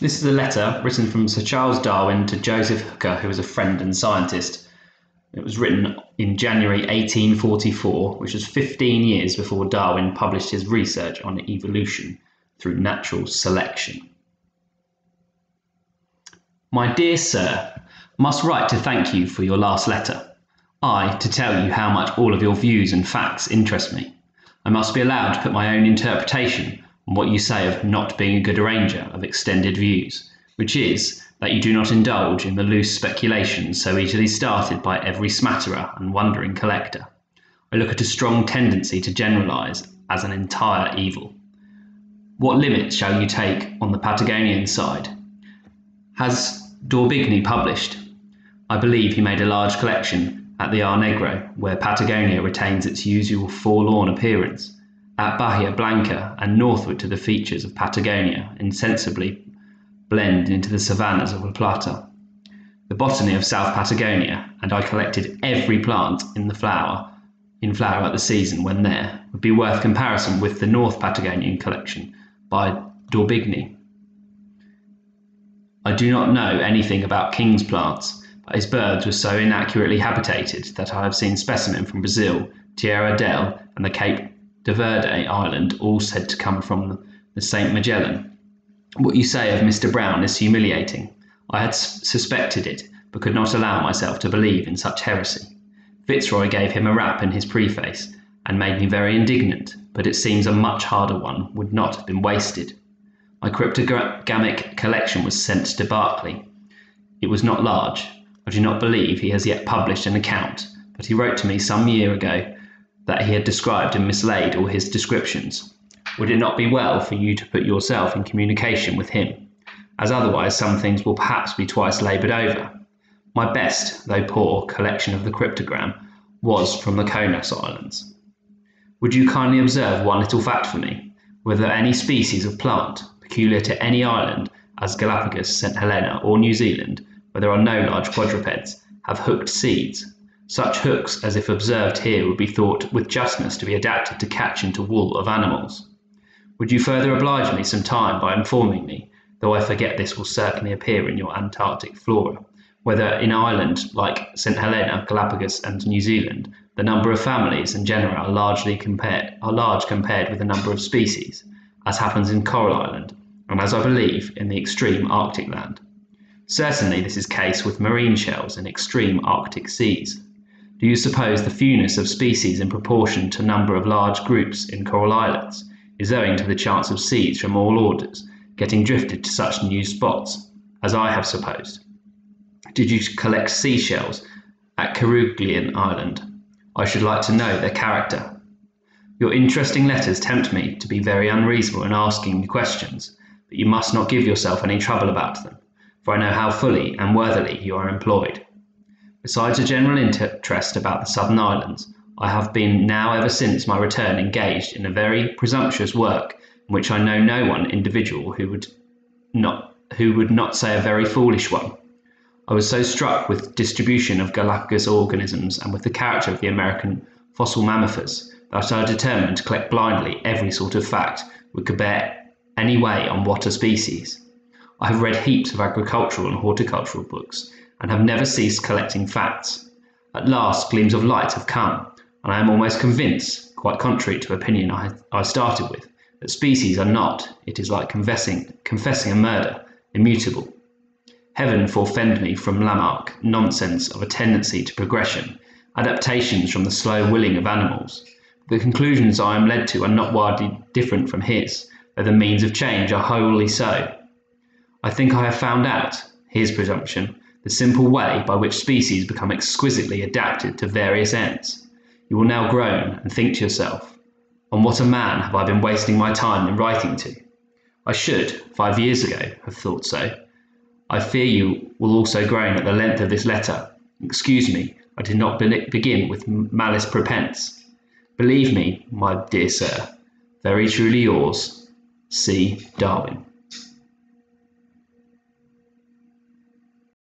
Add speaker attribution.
Speaker 1: This is a letter written from Sir Charles Darwin to Joseph Hooker, who was a friend and scientist. It was written in January 1844, which was 15 years before Darwin published his research on evolution through natural selection. My dear Sir, must write to thank you for your last letter. I, to tell you how much all of your views and facts interest me. I must be allowed to put my own interpretation what you say of not being a good arranger of extended views, which is that you do not indulge in the loose speculations so easily started by every smatterer and wondering collector. I look at a strong tendency to generalize as an entire evil. What limits shall you take on the Patagonian side? Has D'Orbigny published? I believe he made a large collection at the Rio Negro, where Patagonia retains its usual forlorn appearance at Bahia Blanca and northward to the features of Patagonia insensibly blend into the savannas of La Plata. The botany of South Patagonia, and I collected every plant in the flower in flower at the season when there, would be worth comparison with the North Patagonian collection by D'Orbigny. I do not know anything about King's plants, but his birds were so inaccurately habitated that I have seen specimens from Brazil, Tierra del, and the Cape de Verde Island, all said to come from the St. Magellan. What you say of Mr. Brown is humiliating. I had suspected it, but could not allow myself to believe in such heresy. Fitzroy gave him a rap in his preface and made me very indignant, but it seems a much harder one would not have been wasted. My cryptogamic collection was sent to Berkeley. It was not large. I do not believe he has yet published an account, but he wrote to me some year ago that he had described and mislaid all his descriptions? Would it not be well for you to put yourself in communication with him, as otherwise some things will perhaps be twice laboured over? My best, though poor, collection of the cryptogram was from the Chonos Islands. Would you kindly observe one little fact for me? Whether any species of plant, peculiar to any island, as Galapagos, St. Helena, or New Zealand, where there are no large quadrupeds, have hooked seeds, such hooks as if observed here would be thought with justness to be adapted to catch into wool of animals. Would you further oblige me some time by informing me, though I forget this will certainly appear in your Antarctic flora, whether in Ireland like St. Helena, Galapagos, and New Zealand, the number of families and genera are largely compared are large compared with the number of species, as happens in Coral Island, and as I believe in the extreme Arctic land. Certainly this is case with marine shells in extreme Arctic seas. Do you suppose the fewness of species in proportion to number of large groups in coral islets is owing to the chance of seeds from all orders getting drifted to such new spots, as I have supposed? Did you collect seashells at Kerguelen Island? I should like to know their character. Your interesting letters tempt me to be very unreasonable in asking you questions, but you must not give yourself any trouble about them, for I know how fully and worthily you are employed. Besides a general interest about the Southern Islands, I have been now ever since my return engaged in a very presumptuous work in which I know no one individual who would not who would not say a very foolish one. I was so struck with distribution of Galapagos organisms and with the character of the American fossil mammifers that I determined to collect blindly every sort of fact which could bear any way on what a species. I have read heaps of agricultural and horticultural books, and have never ceased collecting facts. At last, gleams of light have come, and I am almost convinced, quite contrary to opinion I, I started with, that species are not, it is like confessing, confessing a murder, immutable. Heaven forfend me from Lamarck nonsense of a tendency to progression, adaptations from the slow willing of animals. The conclusions I am led to are not widely different from his, though the means of change are wholly so. I think I have found out, his presumption, the simple way by which species become exquisitely adapted to various ends. You will now groan and think to yourself, on what a man have I been wasting my time in writing to? I should, five years ago, have thought so. I fear you will also groan at the length of this letter. Excuse me, I did not begin with malice prepense. Believe me, my dear sir, very truly yours, C. Darwin.